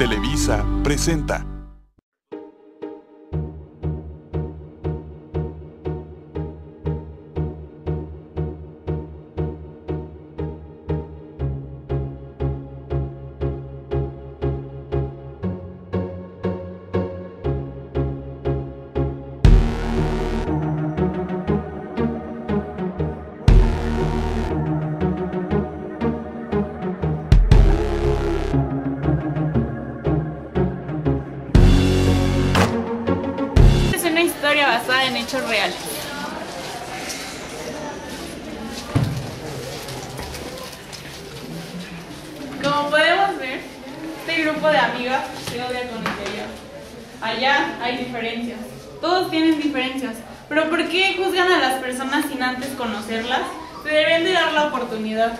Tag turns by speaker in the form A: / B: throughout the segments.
A: Televisa presenta.
B: Como podemos ver, este grupo de amigas se odia con interior. Allá hay diferencias. Todos tienen diferencias. Pero ¿por qué juzgan a las personas sin antes conocerlas? Se deben de dar la oportunidad.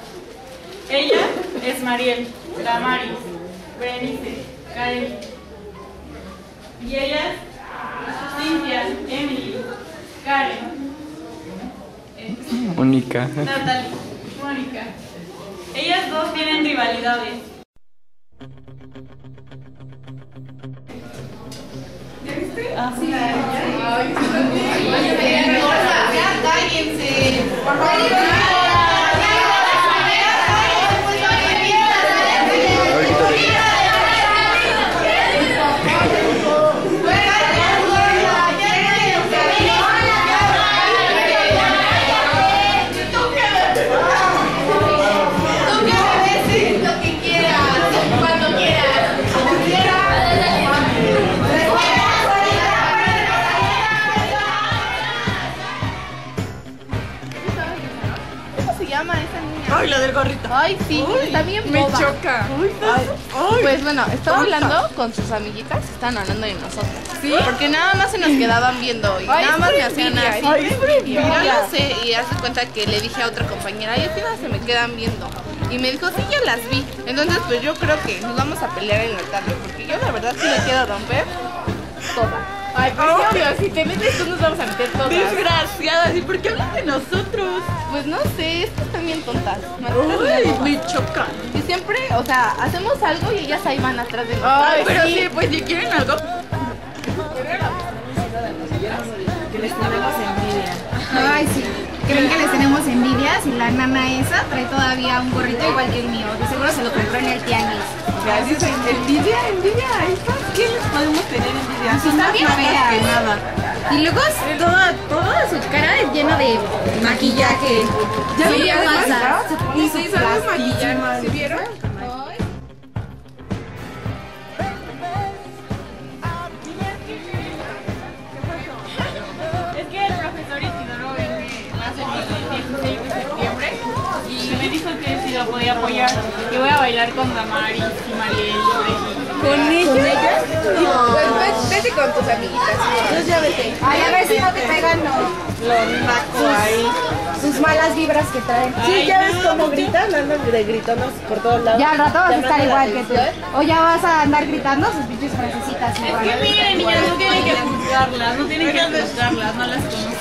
B: Ella es Mariel, Damaris, Berenice, Karen. Y ellas Cintia, Emily, Karen, eh,
C: Mónica.
B: Natalie, Mónica. Ellas dos tienen rivalidades. ¿Ya viste? Ah, sí.
D: Ya cállense. Por favor. Está bien
B: Me
D: boba.
B: choca.
D: Pues bueno, estaba hablando con sus amiguitas, estaban hablando de nosotros. ¿Sí? Porque nada más se nos quedaban viendo y nada más me hacían así. Y yo lo sé, y hace cuenta que le dije a otra compañera, y al final se me quedan viendo. Y me dijo, sí, ya las vi. Entonces, pues yo creo que nos vamos a pelear en la tarde, porque yo la verdad sí le quiero romper toda. Ay, pues obvio, si te metes tú nos vamos a meter todas.
B: Desgraciadas, ¿y por qué hablan de nosotros?
D: Pues no sé, es que están bien tontas.
B: Uy, me chocan.
D: Y siempre, o sea, hacemos algo y ellas ahí van atrás de nosotros.
B: Ay, pero sí, pues si quieren algo.
E: que les tenemos envidia. Ay, sí. Creen que les tenemos envidia si la nana esa trae todavía un gorrito igual que el mío. De seguro se lo compró en el tianguis.
F: Dicen, envidia, envidia. ¿Qué les podemos tener envidia?
E: Sí,
F: Son más
E: bien
F: que nada.
E: Y luego toda, toda su cara es llena de maquillaje.
F: ¿Ya
E: Sí, masa.
F: Y sí, sabes maquillar. ¿Sí vieron?
B: Si lo podía apoyar. Y voy a bailar con Damaris y Mariel.
D: ¿Con ellas? Pues vete con tus amiguitas. Pues ya vete.
E: Ay, a ver si no te pegan no,
F: Lo naco ahí.
E: sus malas vibras que traen.
F: Sí, ya ves cómo gritan, andan de gritones por todos lados.
E: Ya al rato vas a estar igual que tú. O ya vas a andar gritando sus pinches frasecitas
B: Es
E: igual.
B: que miren, niñas, no tienen que juzgarlas, no tienen que juzgarlas, no las conocen.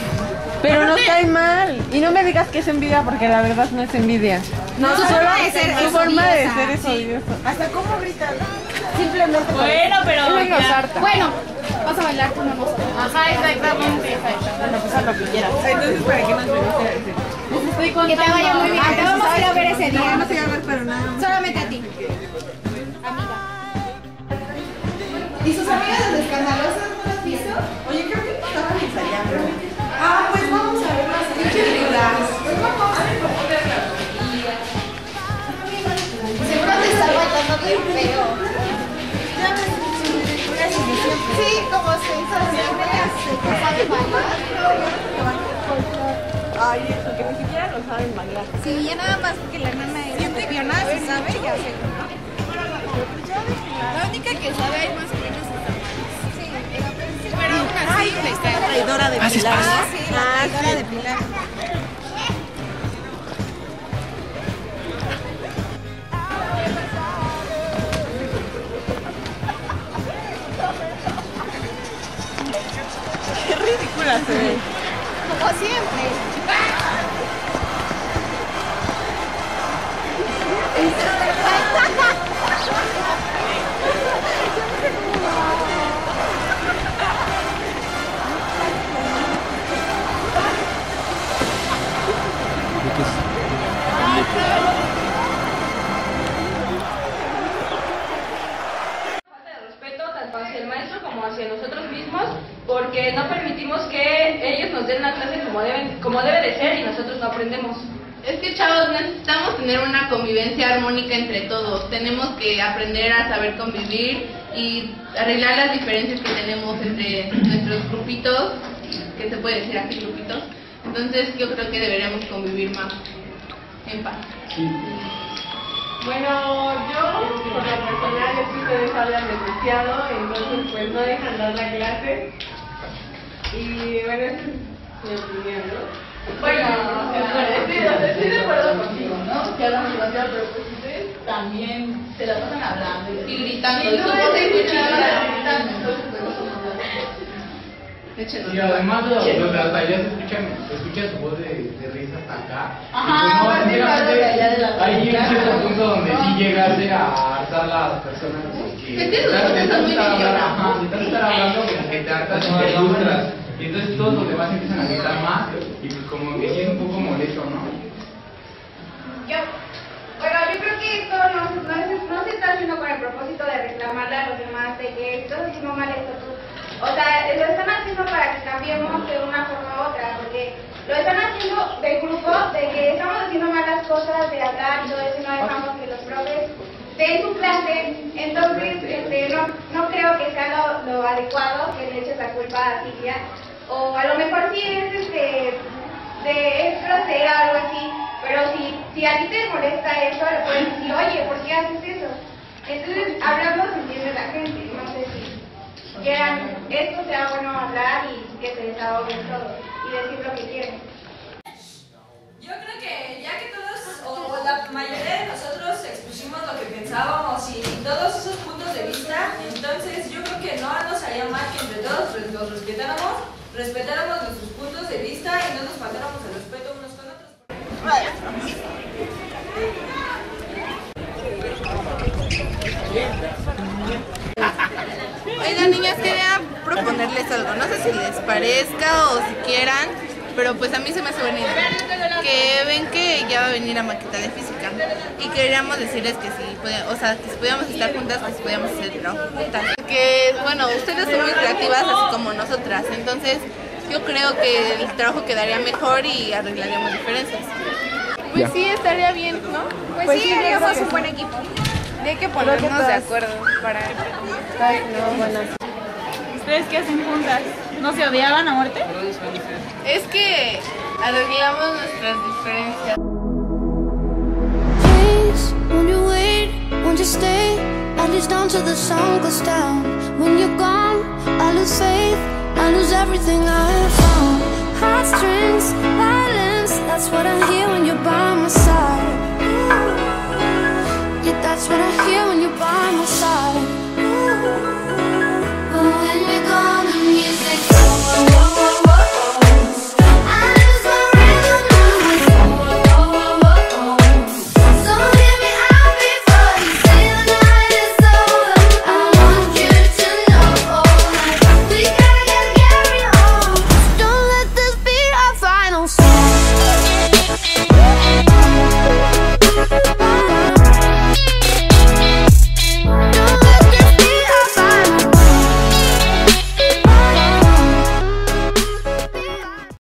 F: Pero no cae mal. Y no me digas que es envidia porque la verdad no es envidia.
E: No, su forma de ser es
F: forma de
E: odiosa.
F: ser es odioso. Hasta cómo gritan. Simplemente.
B: Bueno, pero.
E: Bueno, vas a bailar con una
B: Ajá, exactamente.
F: Bueno, pues haz lo que quieras. Entonces, ¿para qué nos viniste a decir?
B: Les estoy
E: Que
B: contando.
E: te vaya muy bien. Te vamos a ir a ver ese día.
F: No te hagas para nada.
E: Bailando bien feo. Sí, como sensación de que sabe bailar.
F: Ay, eso, que ni siquiera lo saben bailar.
E: Sí, ya nada más porque la nana es campeona, si sabe, ya sé.
D: La única que sabe hay más o menos
E: Sí, pero
D: aún así me está
F: Traidora de Pilar.
E: Ah, sí, la
F: Ah,
E: traidora de Pilar.
F: Qué ridícula.
E: Como siempre.
G: Nosotros no aprendemos.
D: Es que chavos, necesitamos tener una convivencia armónica entre todos. Tenemos que aprender a saber convivir y arreglar las diferencias que tenemos entre nuestros grupitos, que se puede decir aquí grupitos. Entonces yo creo que deberíamos convivir más en paz.
F: Bueno, yo por lo personal es que ustedes hablan demasiado, entonces pues no dejan dar la clase. Y bueno, esa es mi opinión, ¿no?
G: Bueno, estoy, estoy de acuerdo contigo, ¿no? Que hablan demasiado, pero pues ustedes también se la pasan hablando
D: Y gritando.
G: Y no se escuchan gritando, no.
H: Y además, o sea, hasta allá se escucha, se escucha tu voz de, de risa hasta acá.
G: Ajá,
H: y pues,
G: claro, de allá de la
H: hay un
G: casa.
H: cierto punto donde sí llegaste a hartar las personas porque
D: Es que los
H: de
D: son muy
H: estar hablando,
D: idiotas.
H: ajá, de estar hablando que te hartas y te frustras. Y entonces todos los demás empiezan a gritar más y pues como que sí es un poco molesto, ¿no?
I: Yo, bueno, yo creo que esto no, no, es- no se está haciendo con el propósito de reclamarle a los demás de que estás haciendo mal esto. O sea, lo están haciendo para que cambiemos de una forma u otra, porque lo están haciendo del grupo de que estamos haciendo malas cosas, de hablar y todo eso, no dejamos que los profes den su clase. Entonces, este, no, no creo que sea lo, lo adecuado que le eches la culpa a Silvia. O a lo mejor sí es este de es o algo así, pero si, si a ti te molesta eso, le puedes decir, oye, ¿por qué haces eso? Entonces, hablando se entiende la gente, no sé si quieran, esto sea bueno hablar y que se desahoguen todos y decir lo que quieren.
J: Yo creo que ya que todos, o la mayoría de nosotros expusimos lo que pensábamos y, y todos esos puntos de vista, entonces yo creo que no nos haría mal que entre todos res- los respetáramos, respetáramos nuestros puntos de vista y no nos faltáramos el respeto unos con otros.
D: Oigan, niñas, quería proponerles algo. No sé si les parezca o si quieran, pero pues a mí se me hace buena. Que ven que ya va a venir a maqueta de física y queríamos decirles que podía- o sea, que si podíamos estar juntas, que si podíamos hacer juntas. Que, bueno, ustedes son muy creativas, así como nosotras. Entonces, yo creo que el trabajo quedaría mejor y arreglaríamos diferencias. Pues sí, estaría bien, ¿no?
I: Pues, sí, haríamos un buen equipo.
D: Hay que ponernos de acuerdo para...
B: ¿Ustedes qué hacen juntas? ¿No se odiaban a muerte?
D: Es que arreglamos nuestras diferencias.
K: Please, won't you wait? Won't you stay? At least until the sun goes down. When you're gone, I lose faith. I lose everything I found. Heartstrings, violence That's what I hear when you're by my side. Yeah, that's what I hear